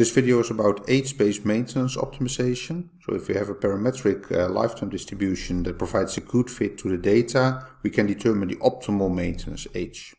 This video is about age-based maintenance optimization. So if we have a parametric uh, lifetime distribution that provides a good fit to the data, we can determine the optimal maintenance age.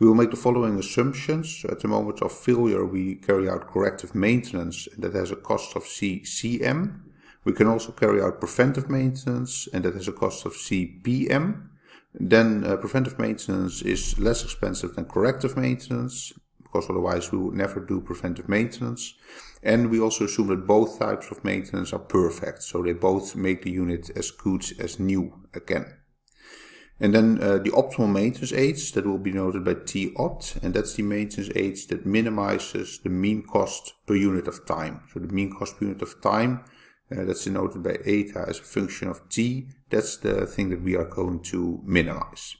We will make the following assumptions. So at the moment of failure, we carry out corrective maintenance and that has a cost of CCM. We can also carry out preventive maintenance and that has a cost of CPM. Then uh, preventive maintenance is less expensive than corrective maintenance because otherwise we would never do preventive maintenance. And we also assume that both types of maintenance are perfect, so they both make the unit as good as new again. And then uh, the optimal maintenance age, that will be noted by T-opt, and that's the maintenance age that minimizes the mean cost per unit of time. So the mean cost per unit of time, uh, that's denoted by eta as a function of T, that's the thing that we are going to minimize.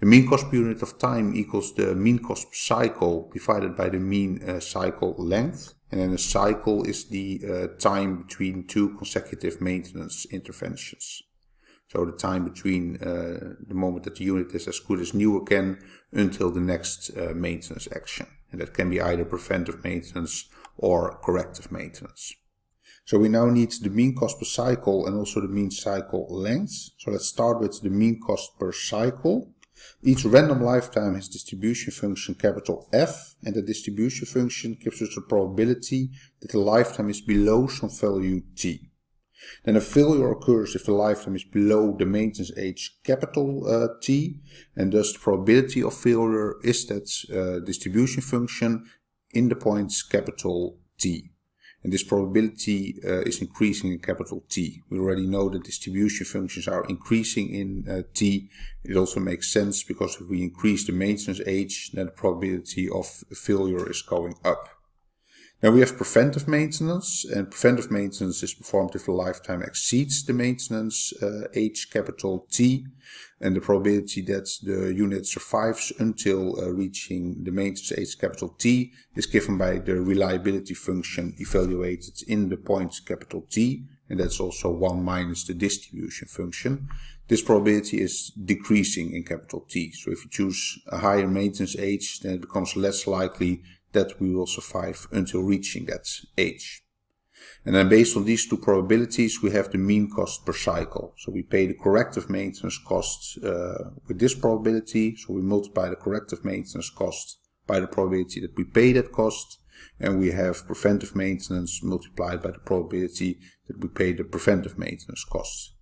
The mean cost per unit of time equals the mean cost per cycle divided by the mean uh, cycle length. And then a cycle is the uh, time between two consecutive maintenance interventions. So the time between uh, the moment that the unit is as good as new again until the next uh, maintenance action. And that can be either preventive maintenance or corrective maintenance. So we now need the mean cost per cycle and also the mean cycle length. So let's start with the mean cost per cycle. Each random lifetime has distribution function capital F and the distribution function gives us a probability that the lifetime is below some value t. Then a failure occurs if the lifetime is below the maintenance age capital uh, T and thus the probability of failure is that uh, distribution function in the points capital T. And this probability uh, is increasing in capital T. We already know that distribution functions are increasing in uh, T. It also makes sense because if we increase the maintenance age, then the probability of failure is going up. Now we have preventive maintenance, and preventive maintenance is performed if the lifetime exceeds the maintenance uh, age capital T, and the probability that the unit survives until uh, reaching the maintenance age capital T is given by the reliability function evaluated in the point capital T, and that's also 1 minus the distribution function. This probability is decreasing in capital T. So if you choose a higher maintenance age, then it becomes less likely that we will survive until reaching that age. And then based on these two probabilities, we have the mean cost per cycle. So we pay the corrective maintenance cost uh, with this probability. So we multiply the corrective maintenance cost by the probability that we pay that cost. And we have preventive maintenance multiplied by the probability that we pay the preventive maintenance cost.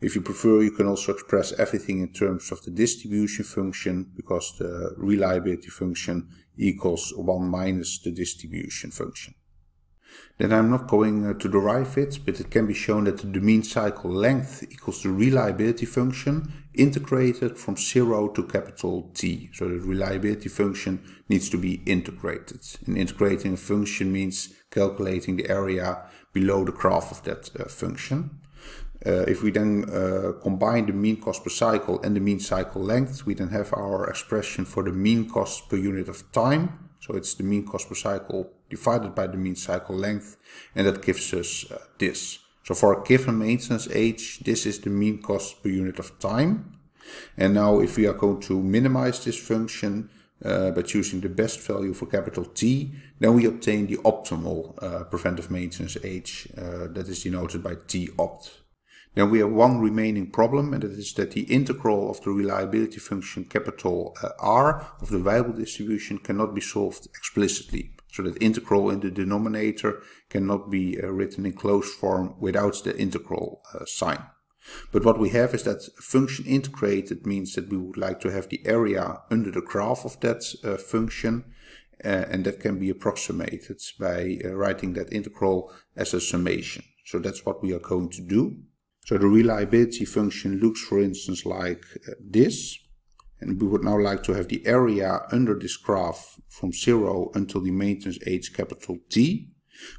If you prefer, you can also express everything in terms of the distribution function because the reliability function equals 1 minus the distribution function. Then I'm not going uh, to derive it, but it can be shown that the mean cycle length equals the reliability function integrated from 0 to capital T. So the reliability function needs to be integrated. And integrating a function means calculating the area below the graph of that uh, function. Uh, if we then uh, combine the mean cost per cycle and the mean cycle length, we then have our expression for the mean cost per unit of time. So it's the mean cost per cycle divided by the mean cycle length, and that gives us uh, this. So for a given maintenance age, this is the mean cost per unit of time. And now if we are going to minimize this function uh, by choosing the best value for capital T, then we obtain the optimal uh, preventive maintenance age uh, that is denoted by T opt. Then we have one remaining problem, and that is that the integral of the reliability function capital uh, R of the Weibull distribution cannot be solved explicitly. So that integral in the denominator cannot be uh, written in closed form without the integral uh, sign. But what we have is that function integrated means that we would like to have the area under the graph of that uh, function uh, and that can be approximated by uh, writing that integral as a summation. So that's what we are going to do. So the reliability function looks, for instance, like uh, this. And we would now like to have the area under this graph from 0 until the maintenance age capital T.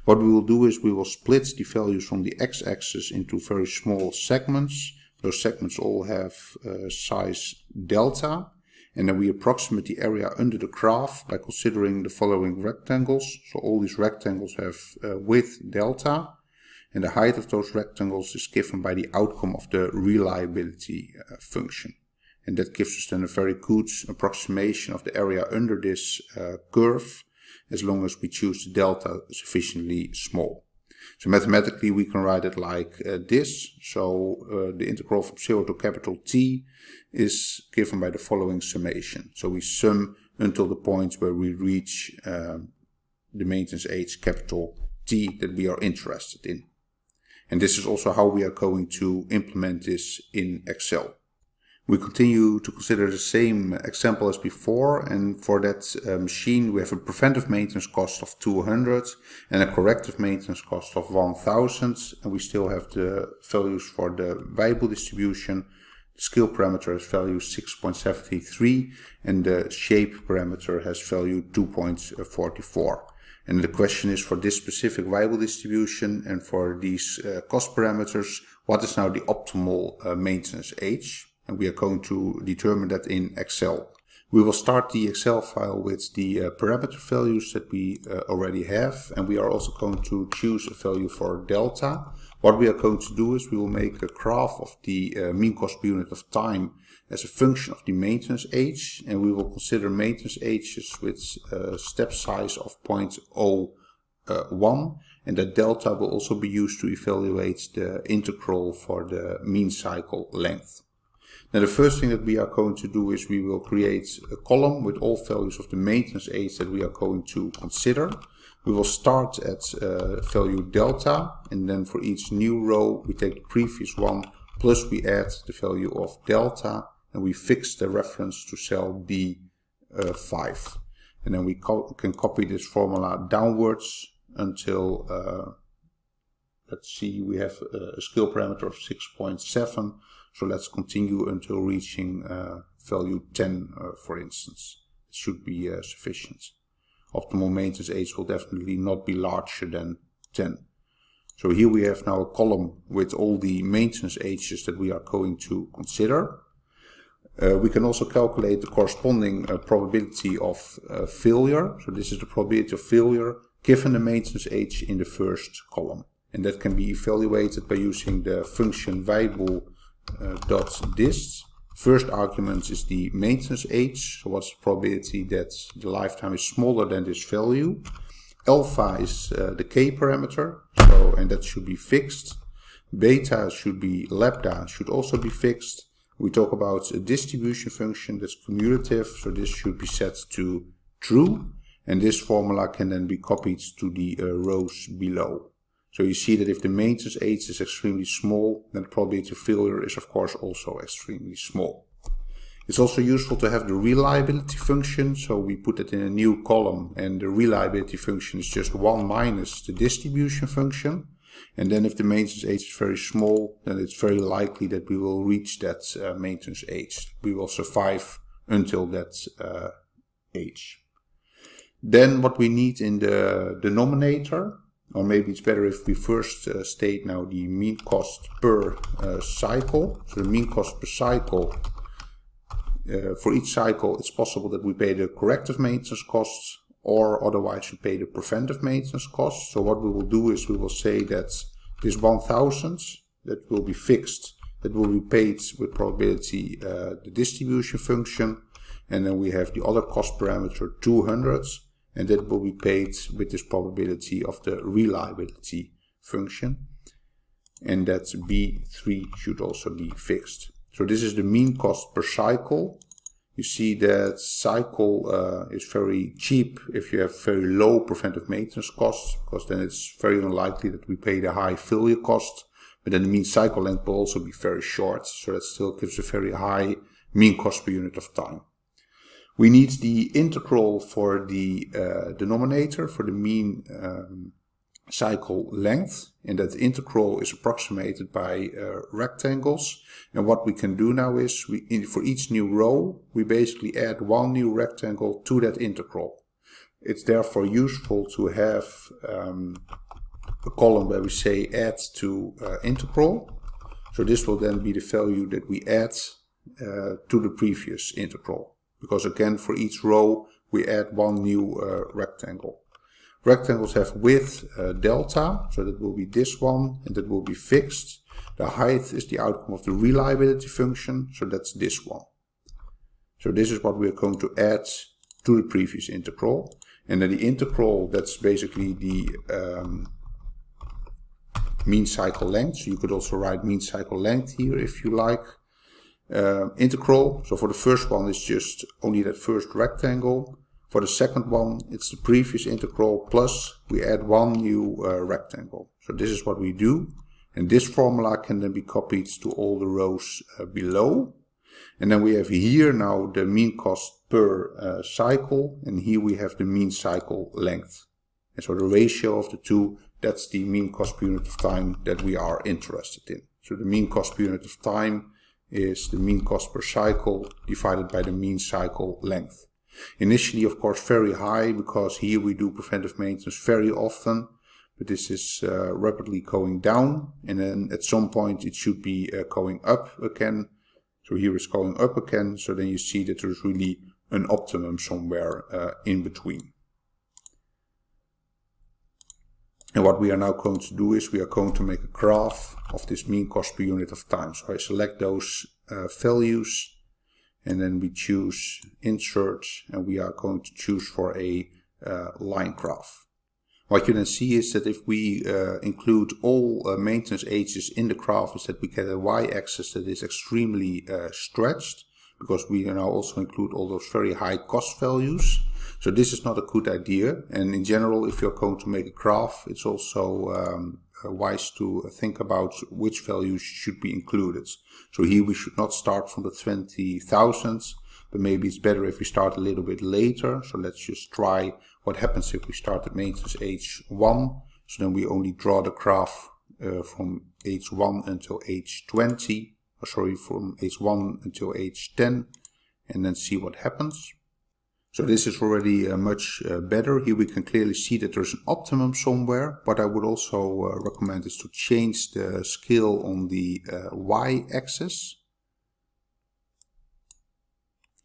What we will do is we will split the values from the x-axis into very small segments. Those segments all have uh, size delta. And then we approximate the area under the graph by considering the following rectangles. So all these rectangles have uh, width delta and the height of those rectangles is given by the outcome of the reliability uh, function. And that gives us then a very good approximation of the area under this uh, curve. as long as we choose the delta sufficiently small. So mathematically we can write it like uh, this. So uh, the integral from 0 to capital T is given by the following summation. So we sum until the point where we reach um, the maintenance age capital T that we are interested in. And this is also how we are going to implement this in Excel. We continue to consider the same example as before and for that uh, machine we have a preventive maintenance cost of 200 and a corrective maintenance cost of 1000 and we still have the values for the Weibull distribution. The scale parameter has value 6.73 and the shape parameter has value 2.44. And the question is for this specific Weibull distribution and for these uh, cost parameters, what is now the optimal uh, maintenance age? and we are going to determine that in Excel. We will start the Excel file with the uh, parameter values that we uh, already have and we are also going to choose a value for delta. What we are going to do is we will make a graph of the uh, mean cost per unit of time as a function of the maintenance age and we will consider maintenance ages with a step size of 0.01 uh, and that delta will also be used to evaluate the integral for the mean cycle length. Now the first thing that we are going to do is we will create a column with all values of the maintenance age that we are going to consider. We will start at uh, value delta and then for each new row we take the previous one plus we add the value of delta and we fix the reference to cell B5. Uh, and then we co can copy this formula downwards until, uh, let's see, we have a scale parameter of 6.7 so let's continue until reaching uh, value 10, uh, for instance. It should be uh, sufficient. Optimal maintenance age will definitely not be larger than 10. So here we have now a column with all the maintenance ages that we are going to consider. Uh, we can also calculate the corresponding uh, probability of uh, failure. So this is the probability of failure given the maintenance age in the first column. And that can be evaluated by using the function Weibull uh. First argument is the maintenance age. So what's the probability that the lifetime is smaller than this value? Alpha is uh, the k parameter, so and that should be fixed. Beta should be lambda, should also be fixed. We talk about a distribution function that's cumulative, so this should be set to true. And this formula can then be copied to the uh, rows below. So you see that if the maintenance age is extremely small, then the probability of failure is of course also extremely small. It's also useful to have the reliability function, so we put it in a new column and the reliability function is just 1 minus the distribution function. And then if the maintenance age is very small, then it's very likely that we will reach that uh, maintenance age. We will survive until that uh, age. Then what we need in the denominator or maybe it's better if we first uh, state now the mean cost per uh, cycle. So the mean cost per cycle, uh, for each cycle it's possible that we pay the corrective maintenance costs or otherwise we pay the preventive maintenance costs. So what we will do is we will say that this 1000 that will be fixed, that will be paid with probability uh, the distribution function and then we have the other cost parameter 200 and that will be paid with this probability of the reliability function and that B3 should also be fixed. So this is the mean cost per cycle. You see that cycle uh, is very cheap if you have very low preventive maintenance costs because then it's very unlikely that we pay the high failure cost but then the mean cycle length will also be very short so that still gives a very high mean cost per unit of time. We need the integral for the uh, denominator, for the mean um, cycle length. And that integral is approximated by uh, rectangles. And what we can do now is, we, in, for each new row, we basically add one new rectangle to that integral. It's therefore useful to have um, a column where we say add to uh, integral. So this will then be the value that we add uh, to the previous integral because again for each row we add one new uh, rectangle. Rectangles have width uh, delta, so that will be this one and that will be fixed. The height is the outcome of the reliability function, so that's this one. So this is what we are going to add to the previous integral. And then the integral, that's basically the um, mean cycle length. So you could also write mean cycle length here if you like. Uh, integral, so for the first one it's just only that first rectangle. For the second one it's the previous integral plus we add one new uh, rectangle. So this is what we do. And this formula can then be copied to all the rows uh, below. And then we have here now the mean cost per uh, cycle. And here we have the mean cycle length. And so the ratio of the two, that's the mean cost per unit of time that we are interested in. So the mean cost per unit of time is the mean cost per cycle divided by the mean cycle length. Initially, of course, very high because here we do preventive maintenance very often but this is uh, rapidly going down and then at some point it should be uh, going up again. So here it's going up again so then you see that there's really an optimum somewhere uh, in between. And what we are now going to do is we are going to make a graph of this mean cost per unit of time. So I select those uh, values and then we choose insert and we are going to choose for a uh, line graph what you then see is that if we uh, include all uh, maintenance ages in the graph is that we get a y-axis that is extremely uh, stretched because we now also include all those very high cost values. So this is not a good idea. And in general, if you're going to make a graph, it's also um, wise to think about which values should be included. So here we should not start from the 20,000s, but maybe it's better if we start a little bit later. So let's just try what happens if we start at maintenance age 1. So then we only draw the graph uh, from age 1 until age 20, or sorry, from age 1 until age 10, and then see what happens. So this is already uh, much uh, better. Here we can clearly see that there's an optimum somewhere. What I would also uh, recommend is to change the scale on the uh, y-axis.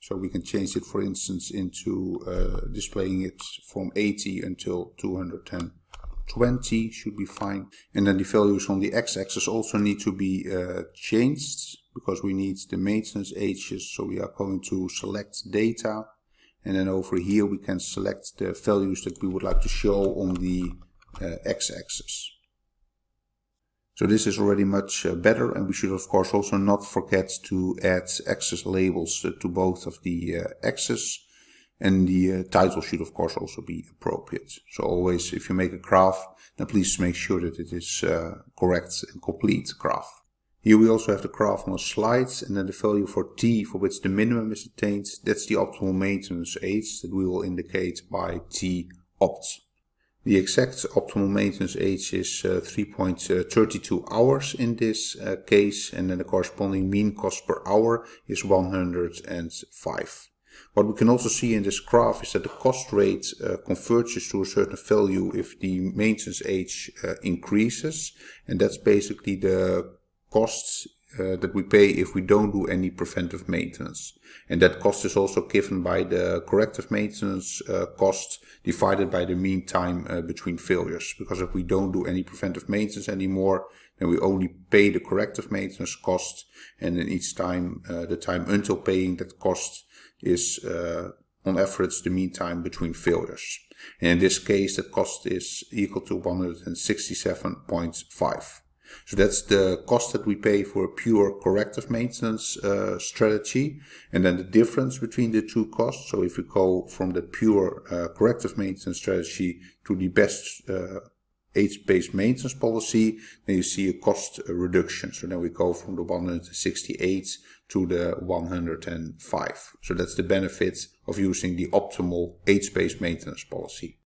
So we can change it, for instance, into uh, displaying it from 80 until 210. 20 should be fine. And then the values on the x-axis also need to be uh, changed because we need the maintenance ages. So we are going to select data. And then over here we can select the values that we would like to show on the uh, x-axis. So this is already much uh, better and we should of course also not forget to add axis labels to both of the uh, axes and the uh, title should of course also be appropriate. So always if you make a graph then please make sure that it is uh, correct and complete graph. Here we also have the graph on the slides and then the value for t for which the minimum is attained. That's the optimal maintenance age that we will indicate by t opt. The exact optimal maintenance age is uh, 3.32 hours in this uh, case and then the corresponding mean cost per hour is 105. What we can also see in this graph is that the cost rate uh, converges to a certain value if the maintenance age uh, increases and that's basically the costs uh, that we pay if we don't do any preventive maintenance. And that cost is also given by the corrective maintenance uh, cost divided by the mean time uh, between failures. Because if we don't do any preventive maintenance anymore, then we only pay the corrective maintenance cost. And then each time, uh, the time until paying that cost is uh, on average the mean time between failures. And in this case, that cost is equal to 167.5. So that's the cost that we pay for a pure corrective maintenance uh, strategy. And then the difference between the two costs. So if we go from the pure uh, corrective maintenance strategy to the best uh, age-based maintenance policy, then you see a cost reduction. So then we go from the 168 to the 105. So that's the benefit of using the optimal age-based maintenance policy.